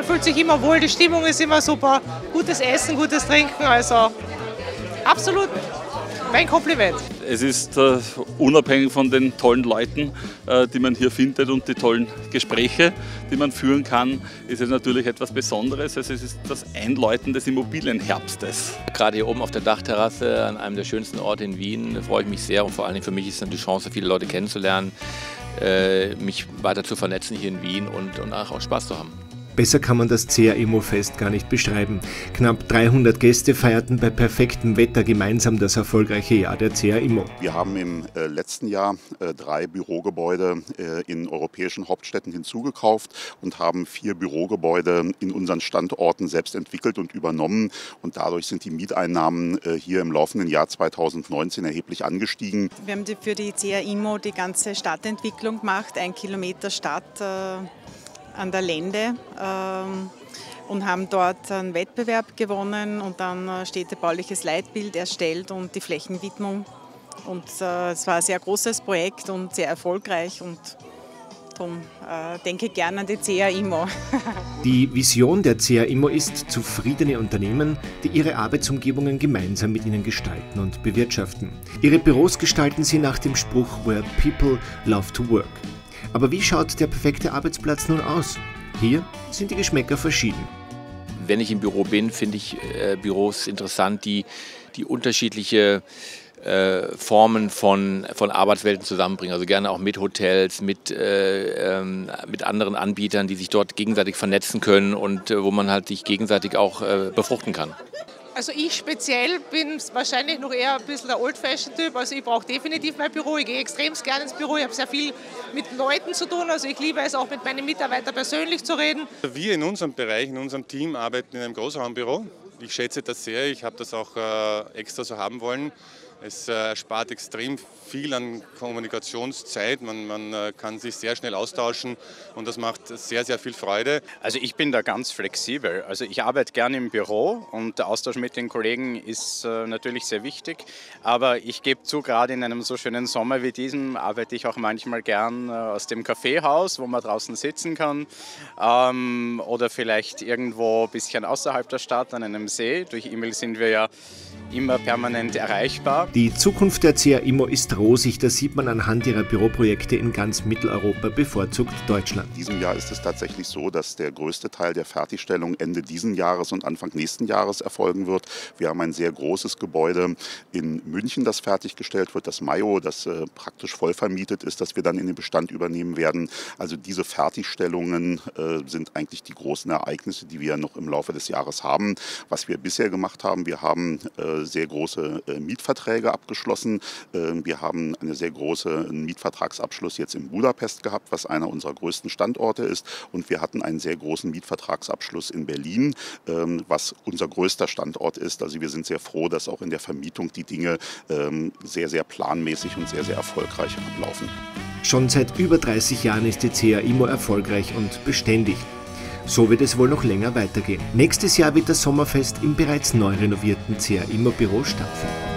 man fühlt sich immer wohl, die Stimmung ist immer super, gutes Essen, gutes Trinken, also absolut mein Kompliment. Es ist äh, unabhängig von den tollen Leuten, äh, die man hier findet und die tollen Gespräche, die man führen kann, ist es natürlich etwas Besonderes. Also es ist das Einläuten des Immobilienherbstes. Gerade hier oben auf der Dachterrasse an einem der schönsten Orte in Wien freue ich mich sehr und vor allem für mich ist es die Chance, viele Leute kennenzulernen, äh, mich weiter zu vernetzen hier in Wien und, und auch Spaß zu haben. Besser kann man das CA-Immo-Fest gar nicht beschreiben. Knapp 300 Gäste feierten bei perfektem Wetter gemeinsam das erfolgreiche Jahr der CA-Immo. Wir haben im äh, letzten Jahr äh, drei Bürogebäude äh, in europäischen Hauptstädten hinzugekauft und haben vier Bürogebäude in unseren Standorten selbst entwickelt und übernommen. Und dadurch sind die Mieteinnahmen hier im laufenden Jahr 2019 erheblich angestiegen. Wir haben für die CA-Immo die ganze Stadtentwicklung gemacht, ein Kilometer Stadt an der Lände ähm, und haben dort einen Wettbewerb gewonnen und dann ein städtebauliches Leitbild erstellt und die Flächenwidmung. Und äh, es war ein sehr großes Projekt und sehr erfolgreich und darum äh, denke ich gerne an die CA Immo. die Vision der CA Immo ist, zufriedene Unternehmen, die ihre Arbeitsumgebungen gemeinsam mit ihnen gestalten und bewirtschaften. Ihre Büros gestalten sie nach dem Spruch Where People Love to Work. Aber wie schaut der perfekte Arbeitsplatz nun aus? Hier sind die Geschmäcker verschieden. Wenn ich im Büro bin, finde ich äh, Büros interessant, die, die unterschiedliche äh, Formen von, von Arbeitswelten zusammenbringen. Also gerne auch mit Hotels, mit, äh, ähm, mit anderen Anbietern, die sich dort gegenseitig vernetzen können und wo man halt sich gegenseitig auch befruchten kann. Also ich speziell bin wahrscheinlich noch eher ein bisschen der Old-Fashion-Typ. Also ich brauche definitiv mein Büro. Ich gehe extrem gerne ins Büro. Ich habe sehr viel mit Leuten zu tun. Also ich liebe es auch mit meinen Mitarbeitern persönlich zu reden. Wir in unserem Bereich, in unserem Team arbeiten in einem Großraumbüro. Ich schätze das sehr. Ich habe das auch äh, extra so haben wollen. Es äh, erspart extrem viel an Kommunikationszeit. Man, man, äh, kann sich sehr schnell austauschen und das macht sehr, sehr viel Freude. Also ich bin da ganz flexibel. Also ich arbeite gerne im Büro und der Austausch mit den Kollegen ist äh, natürlich sehr wichtig. Aber ich gebe zu, gerade in einem so schönen Sommer wie diesem arbeite ich auch manchmal gern aus dem Kaffeehaus, wo man draußen sitzen kann. Ähm, oder vielleicht irgendwo ein bisschen außerhalb der Stadt an einem See. Durch E-Mail sind wir ja immer permanent erreichbar. Die Zukunft der CA Immo ist rosig, das sieht man anhand ihrer Büroprojekte in ganz Mitteleuropa, bevorzugt Deutschland. In diesem Jahr ist es tatsächlich so, dass der größte Teil der Fertigstellung Ende diesen Jahres und Anfang nächsten Jahres erfolgen wird. Wir haben ein sehr großes Gebäude in München, das fertiggestellt wird, das Mayo, das äh, praktisch voll vermietet ist, das wir dann in den Bestand übernehmen werden. Also diese Fertigstellungen äh, sind eigentlich die großen Ereignisse, die wir noch im Laufe des Jahres haben. Was wir bisher gemacht haben, wir haben äh, sehr große äh, Mietverträge abgeschlossen. Ähm, wir haben einen sehr großen Mietvertragsabschluss jetzt in Budapest gehabt, was einer unserer größten Standorte ist. Und wir hatten einen sehr großen Mietvertragsabschluss in Berlin, ähm, was unser größter Standort ist. Also wir sind sehr froh, dass auch in der Vermietung die Dinge ähm, sehr, sehr planmäßig und sehr, sehr erfolgreich ablaufen. Schon seit über 30 Jahren ist die CA IMO erfolgreich und beständig. So wird es wohl noch länger weitergehen. Nächstes Jahr wird das Sommerfest im bereits neu renovierten CA Immo Büro stattfinden.